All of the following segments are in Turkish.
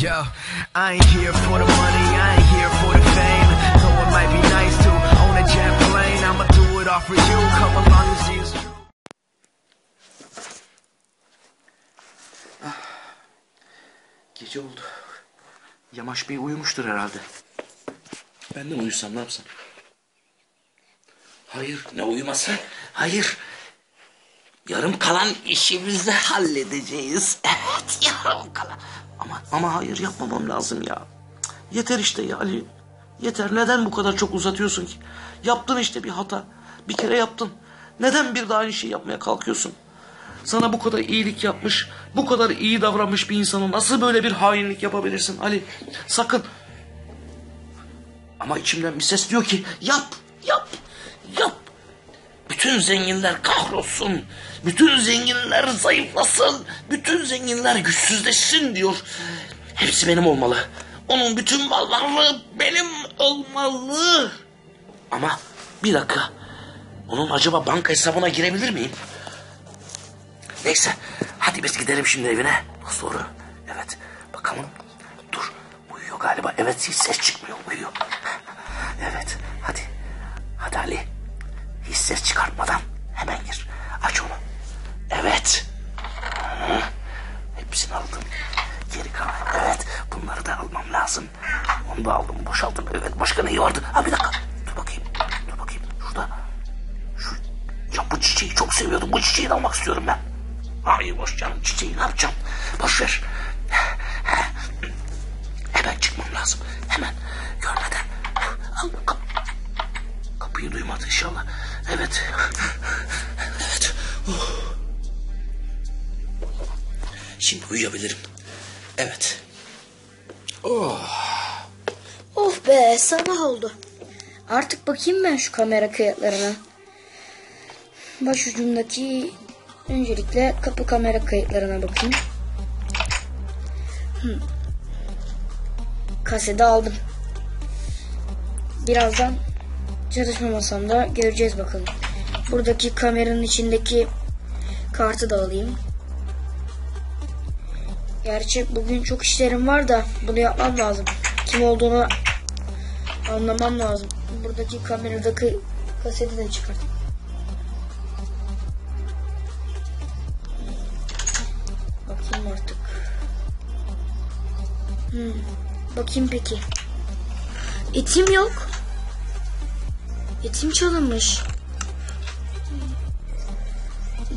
Yo, I ain't here for the money, I ain't here for the fame. Though it might be nice to own a jet plane, I'ma do it all for you. Come along and see it's true. Gece oldu. Yamaç Bey uyumuştur herhalde. Ben de uyusam ne yapsam? Hayır ne uyuması? Hayır. Yarım kalan işimizi halledeceğiz. Evet yarım kalan. Ama, ama hayır yapmamam lazım ya. Yeter işte ya Ali. Yeter neden bu kadar çok uzatıyorsun ki? Yaptın işte bir hata. Bir kere yaptın. Neden bir daha aynı şeyi yapmaya kalkıyorsun? Sana bu kadar iyilik yapmış, bu kadar iyi davranmış bir insana nasıl böyle bir hainlik yapabilirsin Ali? Sakın. Ama içimden bir ses diyor ki yap, yap. Bütün zenginler kahrolsun. Bütün zenginler zayıflasın. Bütün zenginler güçsüzleşsin diyor. Hepsi benim olmalı. Onun bütün malları benim olmalı. Ama bir dakika. Onun acaba banka hesabına girebilir miyim? Neyse hadi biz gidelim şimdi evine. Nasıl? Evet bakalım. Dur uyuyor galiba. Evet hiç ses çıkmıyor uyuyor. Lazım. Hemen. Görmeden. Al kap Kapıyı duymadı inşallah. Evet. Evet. Oh. Şimdi uyuyabilirim. Evet. Of be sabah oldu. Artık bakayım ben şu kamera kayıtlarına. Başucumdaki öncelikle kapı kamera kayıtlarına bakayım. Hmm. Kaseti aldım. Birazdan çalışma masamda göreceğiz bakalım. Buradaki kameranın içindeki kartı da alayım. Gerçi bugün çok işlerim var da bunu yapmam lazım. Kim olduğunu anlamam lazım. Buradaki kameradaki kaseti de çıkart. Bakayım artık. Hmm. Bakayım peki. Etim yok. Etim çalınmış.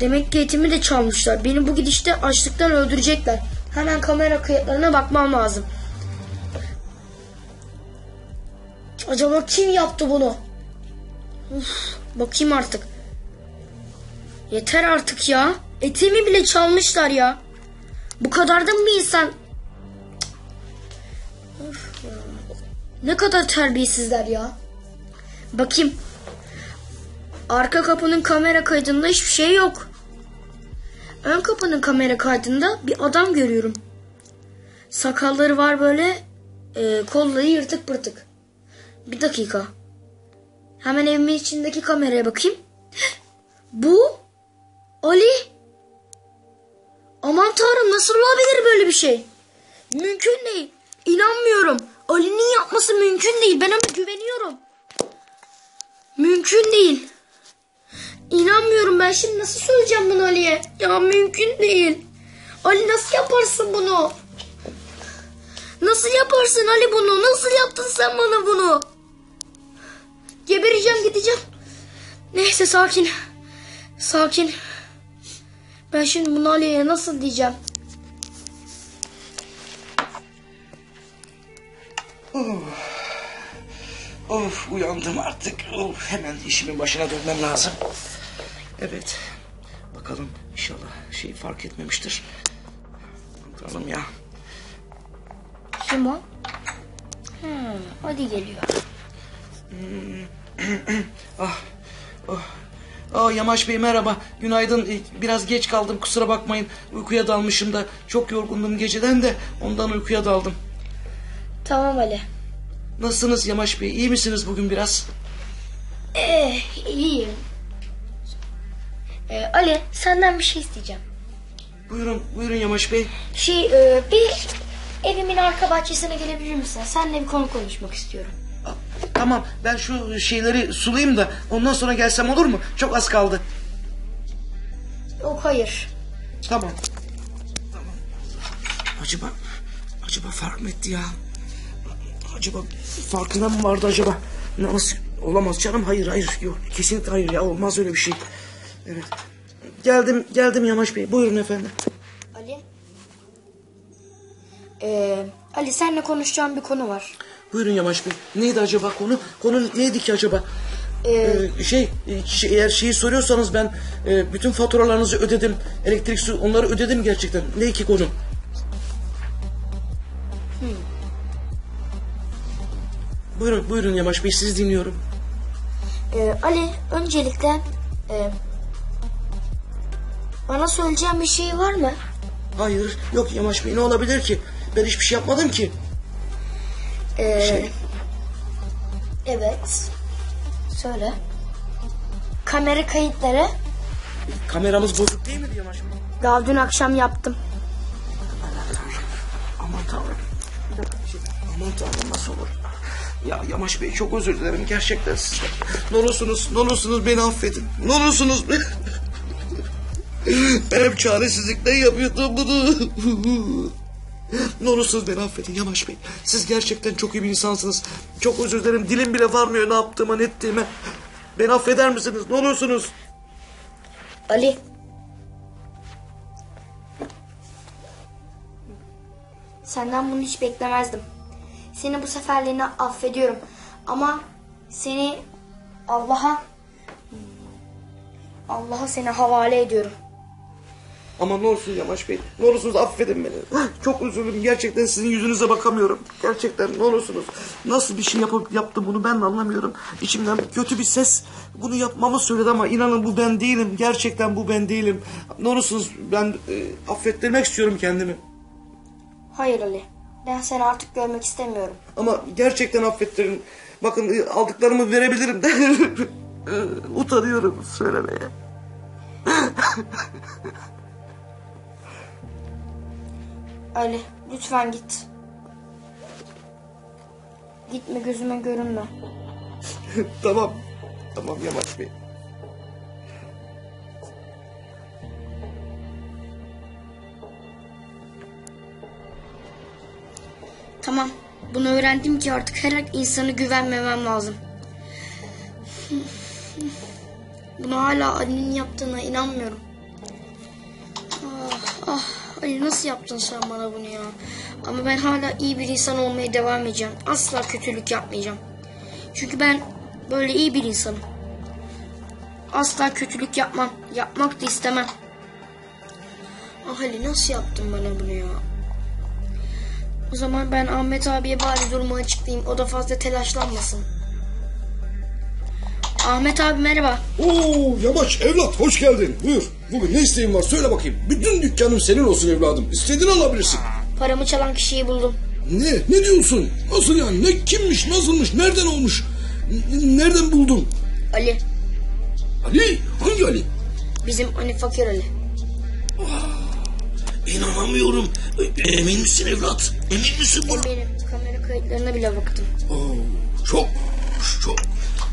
Demek ki etimi de çalmışlar. Beni bu gidişte açlıktan öldürecekler. Hemen kamera kayıtlarına bakmam lazım. Acaba kim yaptı bunu? Uf, bakayım artık. Yeter artık ya. Etimi bile çalmışlar ya. Bu kadar da mı insan? Of ya. Ne kadar terbiyesizler ya. Bakayım. Arka kapının kamera kaydında hiçbir şey yok. Ön kapının kamera kaydında bir adam görüyorum. Sakalları var böyle, e, kolları yırtık pırtık. Bir dakika. Hemen evimin içindeki kameraya bakayım. Bu Ali. Aman tanrım nasıl olabilir böyle bir şey? Mümkün değil. İnanmıyorum. Ali'nin yapması mümkün değil. Ben ona güveniyorum. Mümkün değil. İnanmıyorum ben şimdi nasıl söyleyeceğim bunu Ali'ye? Ya mümkün değil. Ali nasıl yaparsın bunu? Nasıl yaparsın Ali bunu? Nasıl yaptın sen bana bunu? Gebereceğim gideceğim. Neyse sakin. Sakin. Ben şimdi bunu Ali'ye nasıl diyeceğim? Of uyandım artık. Of, hemen işimin başına dönmem lazım. Evet. Bakalım inşallah şey fark etmemiştir. Bakalım ya. Kim o? Hmm, hadi geliyor. Ah, oh. Aa, Yamaç Bey merhaba. Günaydın. Biraz geç kaldım kusura bakmayın. Uykuya dalmışım da. Çok yorgundum geceden de ondan uykuya daldım. Tamam Ali. Nasılsınız Yamaç Bey? İyi misiniz bugün biraz? Eh, iyiyim. Ee, Ali senden bir şey isteyeceğim. Buyurun, buyurun Yamaç Bey. Şey e, bir evimin arka bahçesine gelebilir misin? Seninle bir konu konuşmak istiyorum. Tamam ben şu şeyleri sulayayım da ondan sonra gelsem olur mu? Çok az kaldı. Yok hayır. Tamam. Tamam. Acaba acaba fark mı etti ya? Acaba farkında mı vardı acaba? Nasıl olamaz canım hayır hayır yok kesinlikle hayır ya olmaz öyle bir şey. Evet. Geldim geldim Yamaç Bey buyurun efendim. Ali. Ee, Ali seninle konuşacağım bir konu var. Buyurun Yamaç Bey. Neydi acaba konu? Konu neydi ki acaba? Ee, Ee, şey, şey, eğer şeyi soruyorsanız ben e, bütün faturalarınızı ödedim. Elektrik su onları ödedim gerçekten. Ne ki konu? Buyurun buyurun Yamaç Bey sizi dinliyorum. e, Ali öncelikle e, bana söyleyeceğim bir şey var mı? Hayır yok Yamaç Bey ne olabilir ki? Ben hiçbir şey yapmadım ki. Ee, Şey. Evet. Söyle. Kamera kayıtları Kameramız bozuk değil mi Yamaç Bey? daha dün akşam yaptım. Aman tanrım. Bir şey. Aman tanrım nasıl olur? Ya Yamaç Bey çok özür dilerim gerçekten sizden. Ne olursunuz, ne olursunuz beni affedin. Ne olursunuz ben hep çaresizlikten yapıyordum bunu. ne olursunuz beni affedin Yamaç Bey. Siz gerçekten çok iyi bir insansınız. Çok özür dilerim. Dilim bile varmıyor ne yaptığıma ne ettiğime. Beni affeder misiniz? Ne olursunuz? Ali. Senden bunu hiç beklemezdim. Seni bu seferliğine affediyorum. Ama seni Allah'a Allah'a seni havale ediyorum. Ama ne olsun Yamaç Bey. Ne olursunuz affedin beni. Çok üzüldüm. Gerçekten sizin yüzünüze bakamıyorum. Gerçekten ne olursunuz. Nasıl bir şey yapıp yaptım bunu ben de anlamıyorum. İçimden kötü bir ses bunu yapmamı söyledi ama inanın bu ben değilim. Gerçekten bu ben değilim. Ne olursunuz ben e, affettirmek istiyorum kendimi. Hayır Ali. Ben seni artık görmek istemiyorum. Ama gerçekten affettirin. Bakın e, aldıklarımı verebilirim de. Utanıyorum söylemeye. Ali lütfen git. Gitme gözüme görünme. tamam. Tamam Yamaç Bey. Bunu öğrendim ki artık her insana güvenmemem lazım. Bunu hala Ali'nin yaptığına inanmıyorum. Ah, ah, Ali nasıl yaptın sen bana bunu ya? Ama ben hala iyi bir insan olmaya devam edeceğim. Asla kötülük yapmayacağım. Çünkü ben böyle iyi bir insanım. Asla kötülük yapmam. Yapmak da istemem. Ah Ali nasıl yaptın bana bunu ya? O zaman ben Ahmet abiye bari durumu açıklayayım. O da fazla telaşlanmasın. Ahmet abi merhaba. Oo Yamaç evlat hoş geldin. Buyur. Bugün ne isteğin var söyle bakayım. Bütün dükkanım senin olsun evladım. İstediğini alabilirsin. Paramı çalan kişiyi buldum. Ne? Ne diyorsun? Nasıl yani? Ne kimmiş? Nasılmış? Nereden olmuş? N- nereden buldun? Ali. Ali? Hangi Ali? Bizim hani fakir Ali. İnanamıyorum. E, Emin misin evlat? Emin misin bunu? Benim kamera kayıtlarına bile baktım. Oo, çok çok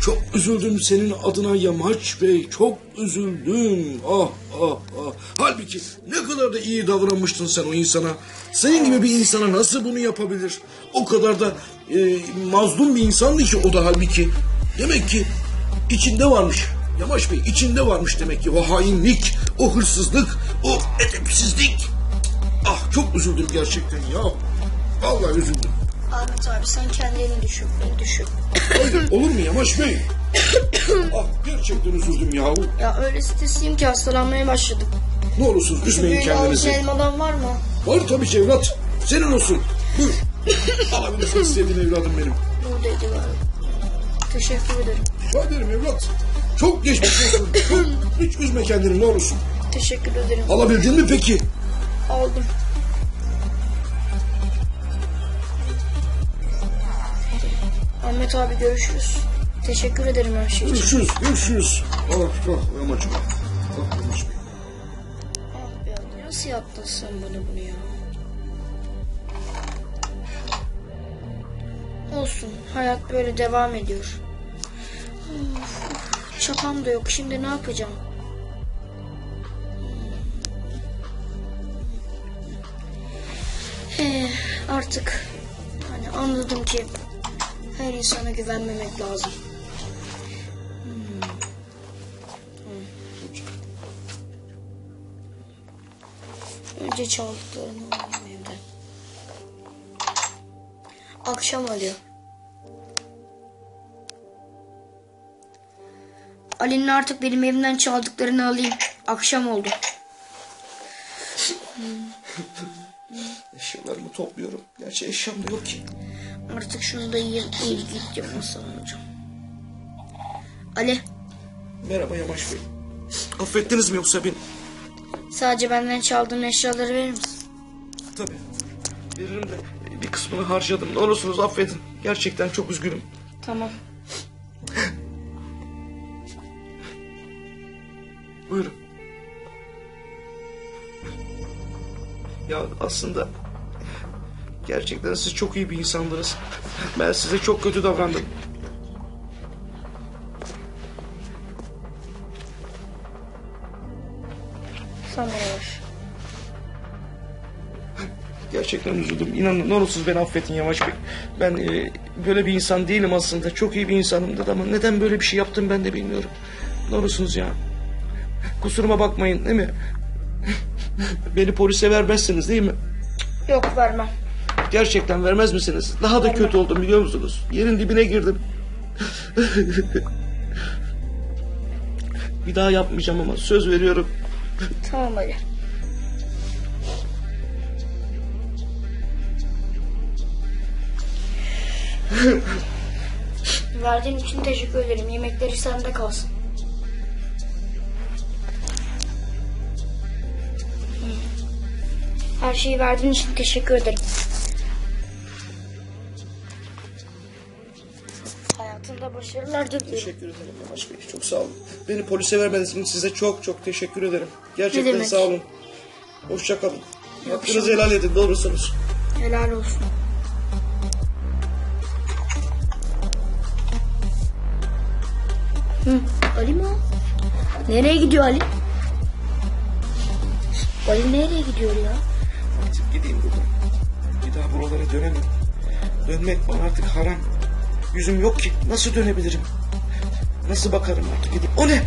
çok üzüldüm senin adına Yamaç Bey. Çok üzüldüm. Ah ah ah. Halbuki ne kadar da iyi davranmıştın sen o insana. Senin gibi bir insana nasıl bunu yapabilir? O kadar da e, mazlum bir insandı ki o da halbuki. Demek ki içinde varmış. Yamaç Bey içinde varmış demek ki o hainlik, o hırsızlık, o edepsizlik. Ah çok üzüldüm gerçekten ya. Vallahi üzüldüm. Ahmet abi sen kendini düşün. Beni düşün. Hayır, olur mu Yamaç Bey? ah gerçekten üzüldüm yahu. Ya öyle stresliyim ki hastalanmaya başladım. Ne olursunuz üzmeyin Böyle kendinizi. elmadan var mı? Var tabii ki evlat. Senin olsun. Buyur. Alabilirsin istediğin evladım benim. Buradaydı galiba. Teşekkür ederim. Rica ederim evlat. Çok geçmiş olsun. Çok, hiç üzme kendini ne olursun. Teşekkür ederim. Alabildin mi peki? Aldım. Ahmet abi görüşürüz. Teşekkür ederim her şey için. Görüşürüz, görüşürüz. Ah Yamaç'ım. Ah Yamaç Bey. Ah be abi nasıl yaptın sen bana bunu ya? Olsun. Hayat böyle devam ediyor. Of, of. Çapam da yok. Şimdi ne yapacağım? Ee, artık hani anladım ki her insana güvenmemek lazım. Hmm. Hmm. Önce çaldıklarını alayım evden. Akşam oluyor. Ali'nin artık benim evimden çaldıklarını alayım. Akşam oldu. Eşyalarımı topluyorum. Gerçi eşyam da yok ki. Artık şunu da. İyi gideceğim nasıl hocam. Ali Merhaba Yamaç Bey. Affettiniz mi yoksa beni? sadece benden çaldığın eşyaları verir misin? Tabii. Veririm de bir kısmını harcadım. Ne olursunuz affedin. Gerçekten çok üzgünüm. Tamam. Buyurun. Ya aslında gerçekten siz çok iyi bir insandınız. Ben size çok kötü davrandım. Ver. Gerçekten üzüldüm. İnanın ne olursunuz beni affedin Yavaş Bey. Ben e, böyle bir insan değilim aslında. Çok iyi bir insanımdır ama neden böyle bir şey yaptım ben de bilmiyorum. Ne olursunuz ya. Kusuruma bakmayın değil mi? beni polise vermezsiniz değil mi? Yok vermem. Gerçekten vermez misiniz? Daha da kötü oldum biliyor musunuz? Yerin dibine girdim. bir daha yapmayacağım ama söz veriyorum. Tamam Ali. Verdiğin için teşekkür ederim. Yemekleri sende kalsın. Her şeyi verdiğin için teşekkür ederim. Diliyorum. Teşekkür ederim Yavaş Bey. Çok sağ olun. Beni polise vermediğiniz için size çok çok teşekkür ederim. Gerçekten demek? sağ olun. Hoşça kalın. Hakkınızı helal edin doğrusunuz. Helal olsun. Hı, Ali mi o? Nereye gidiyor Ali? Ali nereye gidiyor ya? Artık gideyim buradan. Bir daha buralara dönemem. Dönmek bana artık haram. Yüzüm yok ki. Nasıl dönebilirim? Nasıl bakarım artık gideyim. O ne?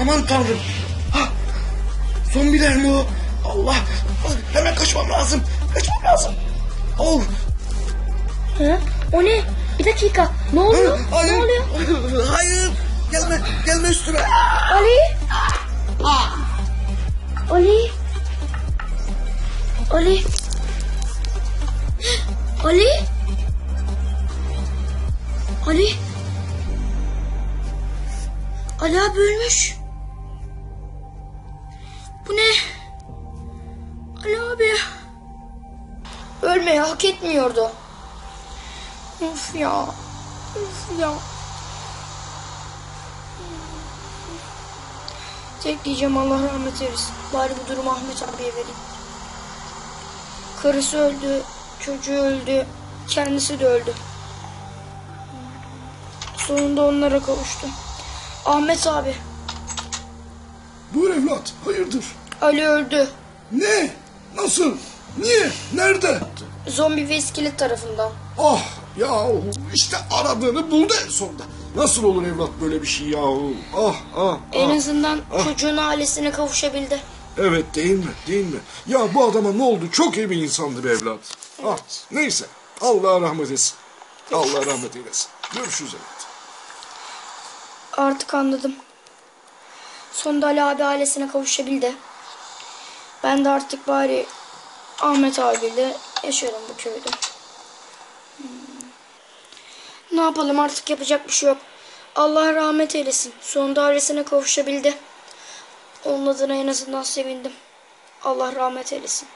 Aman tanrım. Ha! Zombiler mi o? Allah! Hemen kaçmam lazım. Kaçmam lazım. Oh! Hı? O ne? Bir dakika. Ne oluyor? Hayır. Ne oluyor? Hayır. Gelme. Gelme üstüme. Ali? Ali? Ali? Ali? Ali? Ali abi ölmüş. Bu ne? Ali abi. Ölmeyi hak etmiyordu. Of ya. Of ya. Tek diyeceğim Allah rahmet eylesin. Bari bu durumu Ahmet abiye vereyim. Karısı öldü, çocuğu öldü, kendisi de öldü. Sonunda onlara kavuştu. Ahmet abi, Buyur evlat. Hayırdır? Ali öldü. Ne? Nasıl? Niye? Nerede? Zombi ve iskelet tarafından. Ah ya işte aradığını buldu en sonunda. Nasıl olur evlat böyle bir şey ya? Ah ah En ah. azından çocuğun ailesine kavuşabildi. Evet değil mi? Değil mi? Ya bu adama ne oldu? Çok iyi bir insandı be evlat. Ah neyse. Allah rahmet etsin. Allah rahmet eylesin. Görüşürüz evlat. Artık anladım. Sonunda Ali abi ailesine kavuşabildi. Ben de artık bari Ahmet abiyle yaşarım bu köyde. Hmm. Ne yapalım artık yapacak bir şey yok. Allah rahmet eylesin. Sonunda ailesine kavuşabildi. Onun adına en azından sevindim. Allah rahmet eylesin.